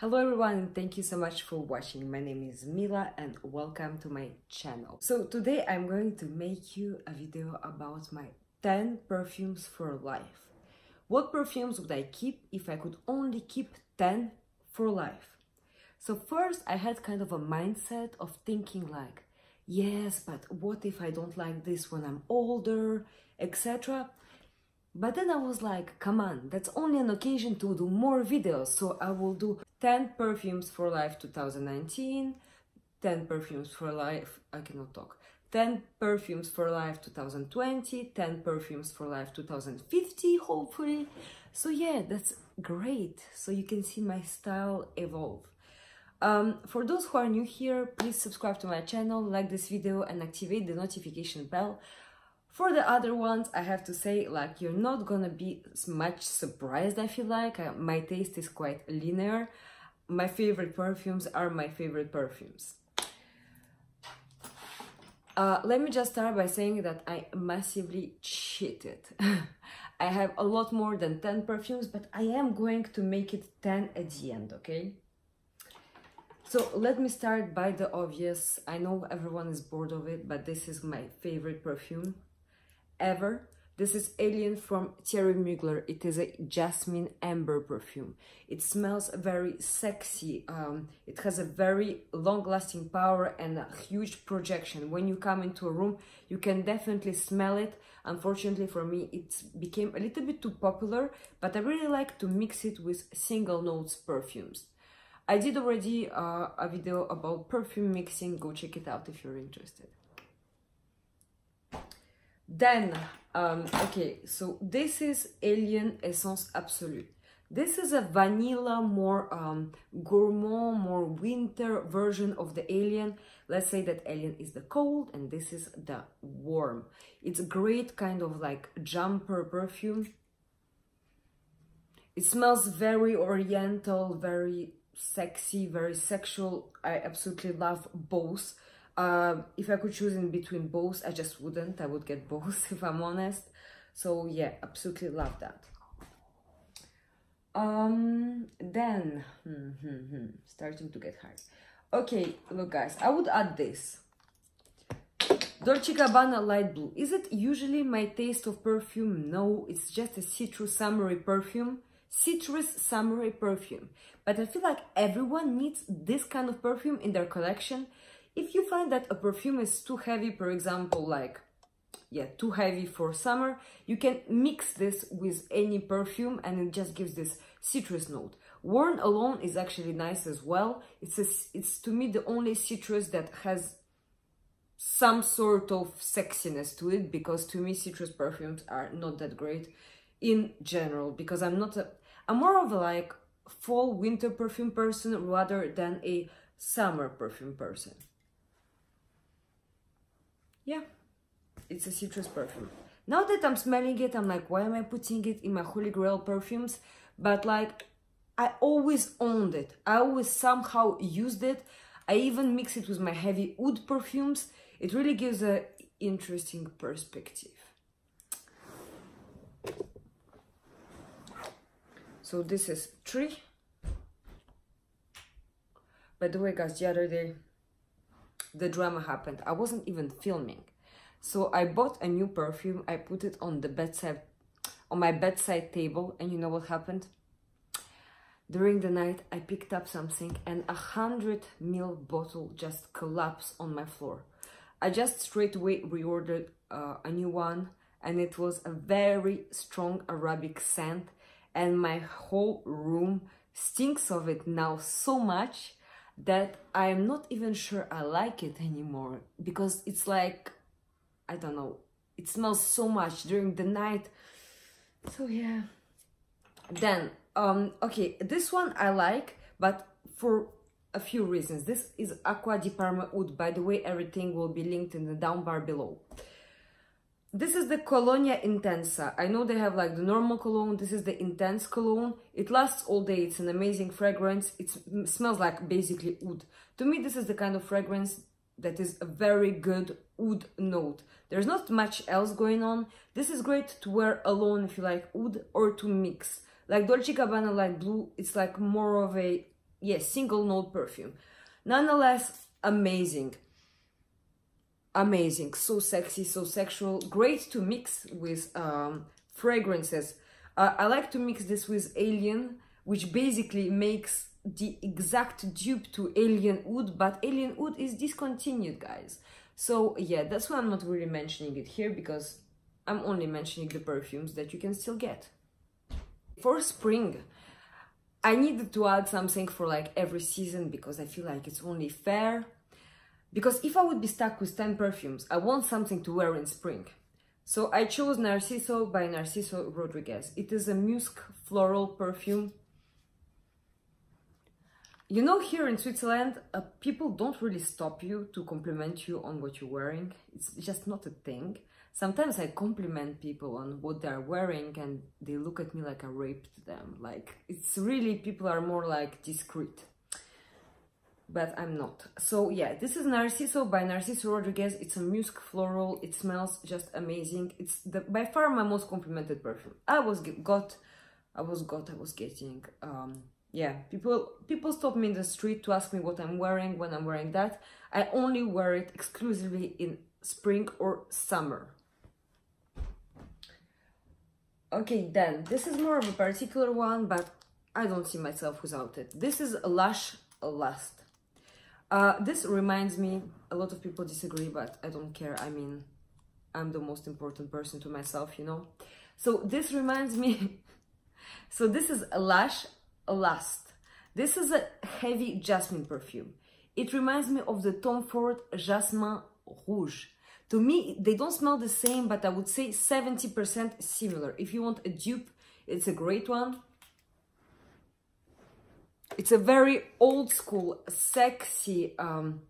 Hello everyone thank you so much for watching. My name is Mila and welcome to my channel. So today I'm going to make you a video about my 10 perfumes for life. What perfumes would I keep if I could only keep 10 for life? So first I had kind of a mindset of thinking like, yes, but what if I don't like this when I'm older, etc. But then I was like, come on, that's only an occasion to do more videos. So I will do 10 perfumes for life 2019, 10 perfumes for life, I cannot talk, 10 perfumes for life 2020, 10 perfumes for life 2050, hopefully. So yeah, that's great. So you can see my style evolve. Um, for those who are new here, please subscribe to my channel, like this video and activate the notification bell for the other ones, I have to say, like, you're not gonna be much surprised, I feel like. Uh, my taste is quite linear. My favorite perfumes are my favorite perfumes. Uh, let me just start by saying that I massively cheated. I have a lot more than 10 perfumes, but I am going to make it 10 at the end, okay? So let me start by the obvious. I know everyone is bored of it, but this is my favorite perfume ever. This is Alien from Thierry Mugler. It is a jasmine amber perfume. It smells very sexy. Um, it has a very long-lasting power and a huge projection. When you come into a room, you can definitely smell it. Unfortunately for me, it became a little bit too popular, but I really like to mix it with single notes perfumes. I did already uh, a video about perfume mixing. Go check it out if you're interested. Then, um, okay, so this is Alien Essence Absolute. This is a vanilla, more um, gourmand, more winter version of the Alien. Let's say that Alien is the cold and this is the warm. It's a great kind of like jumper perfume. It smells very oriental, very sexy, very sexual. I absolutely love both. Uh, if I could choose in between both, I just wouldn't. I would get both if I'm honest. So yeah, absolutely love that. Um, then, hmm, hmm, hmm, starting to get hard. Okay, look guys, I would add this. Dolce Gabbana Light Blue. Is it usually my taste of perfume? No, it's just a citrus summery perfume. Citrus summery perfume. But I feel like everyone needs this kind of perfume in their collection if you find that a perfume is too heavy, for example, like, yeah, too heavy for summer, you can mix this with any perfume and it just gives this citrus note. Worn alone is actually nice as well. It's, a, it's to me the only citrus that has some sort of sexiness to it because to me citrus perfumes are not that great in general because I'm not a, I'm more of a like fall winter perfume person rather than a summer perfume person yeah, it's a citrus perfume. Now that I'm smelling it, I'm like, why am I putting it in my Holy Grail perfumes? But like, I always owned it. I always somehow used it. I even mix it with my heavy wood perfumes. It really gives a interesting perspective. So this is tree. By the way, guys, the other day the drama happened. I wasn't even filming. So I bought a new perfume. I put it on the bedside, on my bedside table. And you know what happened? During the night, I picked up something and a hundred ml bottle just collapsed on my floor. I just straight away reordered uh, a new one and it was a very strong Arabic scent and my whole room stinks of it now so much that I'm not even sure I like it anymore because it's like, I don't know, it smells so much during the night. So yeah. Then, um, okay, this one I like, but for a few reasons. This is Aqua di Parma Oud. By the way, everything will be linked in the down bar below. This is the Colonia Intensa. I know they have like the normal cologne. This is the intense cologne. It lasts all day. It's an amazing fragrance. It smells like basically wood. To me, this is the kind of fragrance that is a very good wood note. There's not much else going on. This is great to wear alone if you like wood or to mix. Like Dolce Gabbana Light Blue, it's like more of a yes, single note perfume. Nonetheless, amazing. Amazing, so sexy, so sexual, great to mix with um, fragrances. Uh, I like to mix this with Alien, which basically makes the exact dupe to Alien Wood, but Alien Wood is discontinued, guys. So yeah, that's why I'm not really mentioning it here, because I'm only mentioning the perfumes that you can still get. For spring, I needed to add something for like every season because I feel like it's only fair. Because if I would be stuck with 10 perfumes, I want something to wear in spring. So I chose Narciso by Narciso Rodriguez. It is a musk floral perfume. You know, here in Switzerland, uh, people don't really stop you to compliment you on what you're wearing. It's just not a thing. Sometimes I compliment people on what they're wearing and they look at me like I raped them. Like, it's really, people are more like discreet. But I'm not. So yeah, this is Narciso by Narciso Rodriguez. It's a musk floral. It smells just amazing. It's the, by far my most complimented perfume. I was got, I was got, I was getting, um, yeah, people people stop me in the street to ask me what I'm wearing when I'm wearing that. I only wear it exclusively in spring or summer. Okay, then, this is more of a particular one, but I don't see myself without it. This is Lush Lust. Uh, this reminds me, a lot of people disagree, but I don't care. I mean, I'm the most important person to myself, you know? So this reminds me, so this is Lush Lust. This is a heavy jasmine perfume. It reminds me of the Tom Ford Jasmin Rouge. To me, they don't smell the same, but I would say 70% similar. If you want a dupe, it's a great one. It's a very old school, sexy um,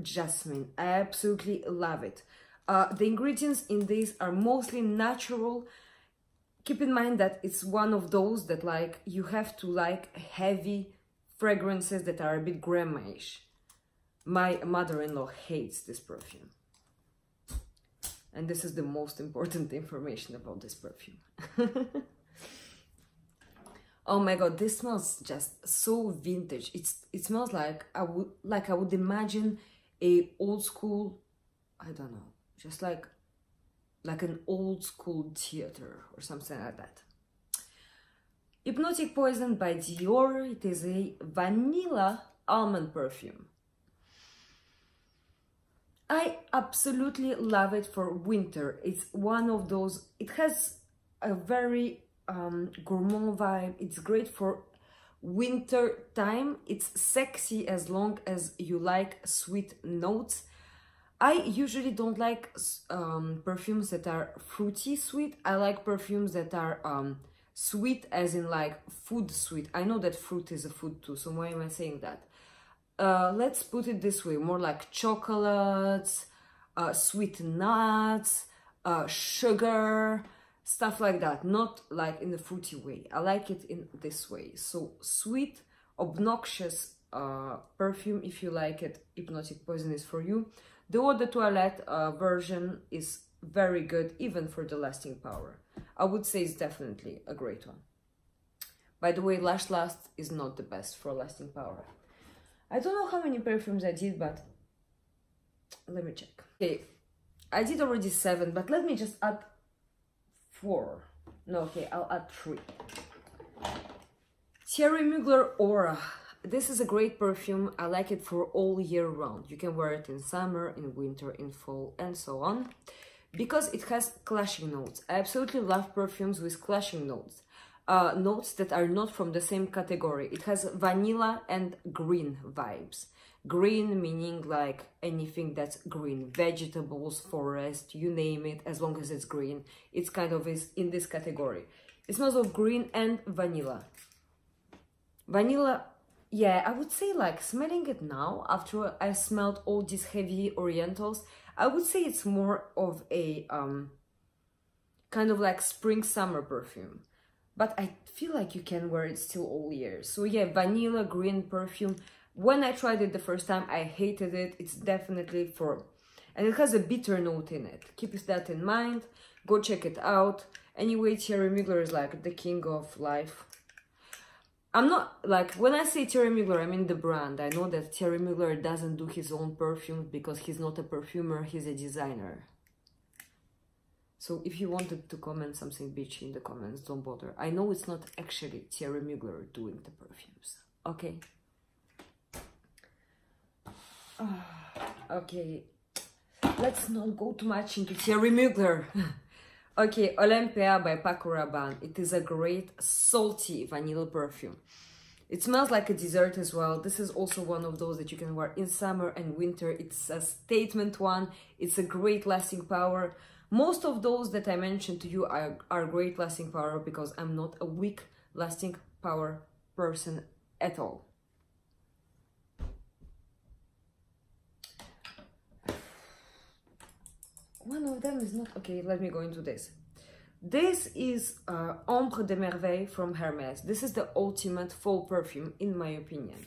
jasmine. I absolutely love it. Uh, the ingredients in this are mostly natural. Keep in mind that it's one of those that like you have to like heavy fragrances that are a bit grandma-ish. My mother-in-law hates this perfume. And this is the most important information about this perfume. oh my god, this smells just so vintage. It's it smells like I would like I would imagine a old school, I don't know, just like like an old school theater or something like that. Hypnotic Poison by Dior. It is a vanilla almond perfume. I absolutely love it for winter. It's one of those, it has a very um, gourmand vibe. It's great for winter time. It's sexy as long as you like sweet notes. I usually don't like um, perfumes that are fruity sweet. I like perfumes that are um, sweet as in like food sweet. I know that fruit is a food too, so why am I saying that? uh, let's put it this way, more like chocolates, uh, sweet nuts, uh, sugar, stuff like that. Not like in the fruity way. I like it in this way. So sweet, obnoxious uh, perfume, if you like it, Hypnotic Poison is for you. The Eau de Toilette uh, version is very good, even for the lasting power. I would say it's definitely a great one. By the way, Lush Lust is not the best for lasting power. I don't know how many perfumes I did, but let me check. Okay, I did already seven, but let me just add four. No, okay, I'll add three. Thierry Mugler Aura. This is a great perfume. I like it for all year round. You can wear it in summer, in winter, in fall, and so on. Because it has clashing notes. I absolutely love perfumes with clashing notes uh, notes that are not from the same category. It has vanilla and green vibes. Green meaning like anything that's green, vegetables, forest, you name it, as long as it's green. It's kind of is in this category. It smells of green and vanilla. Vanilla, yeah, I would say like smelling it now, after I smelled all these heavy orientals, I would say it's more of a um, kind of like spring summer perfume but I feel like you can wear it still all year. So yeah, vanilla green perfume. When I tried it the first time, I hated it. It's definitely for... And it has a bitter note in it. Keep that in mind. Go check it out. Anyway, Thierry Mugler is like the king of life. I'm not like when I say Thierry Mugler, I mean the brand. I know that Thierry Mugler doesn't do his own perfumes because he's not a perfumer, he's a designer. So if you wanted to comment something bitchy in the comments, don't bother. I know it's not actually Thierry Mugler doing the perfumes. Okay. okay. Let's not go too much into Thierry Mugler. Okay, Olympéa by Paco Rabanne. It is a great salty vanilla perfume. It smells like a dessert as well. This is also one of those that you can wear in summer and winter. It's a statement one. It's a great lasting power. Most of those that I mentioned to you are, are great lasting power because I'm not a weak lasting power person at all. One of them is not okay let me go into this this is uh, Ambre des Merveilles from Hermes. This is the ultimate fall perfume, in my opinion.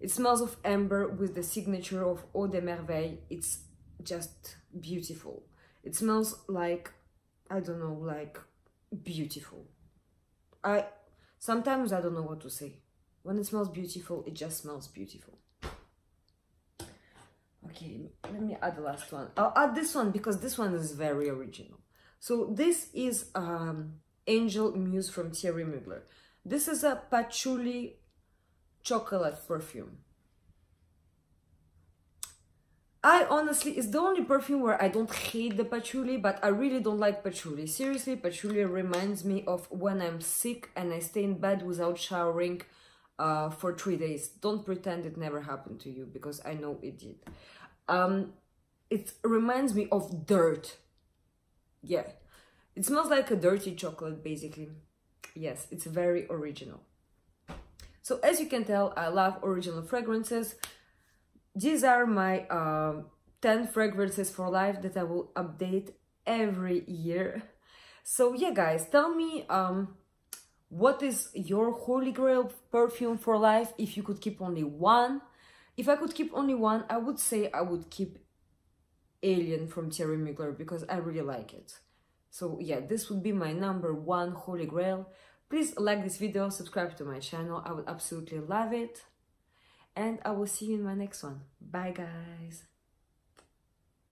It smells of amber with the signature of Eau des Merveilles. It's just beautiful. It smells like, I don't know, like beautiful. I Sometimes I don't know what to say. When it smells beautiful, it just smells beautiful. Okay, let me add the last one. I'll add this one because this one is very original. So this is um, Angel Muse from Thierry Mugler. This is a patchouli chocolate perfume. I honestly, it's the only perfume where I don't hate the patchouli, but I really don't like patchouli. Seriously, patchouli reminds me of when I'm sick and I stay in bed without showering uh, for three days. Don't pretend it never happened to you because I know it did. Um, it reminds me of dirt. Yeah, it smells like a dirty chocolate basically. Yes, it's very original. So as you can tell, I love original fragrances. These are my um, 10 fragrances for life that I will update every year. So yeah, guys, tell me um, what is your holy grail perfume for life if you could keep only one if I could keep only one, I would say I would keep Alien from Thierry Mugler because I really like it. So yeah, this would be my number one holy grail. Please like this video, subscribe to my channel, I would absolutely love it. And I will see you in my next one. Bye guys!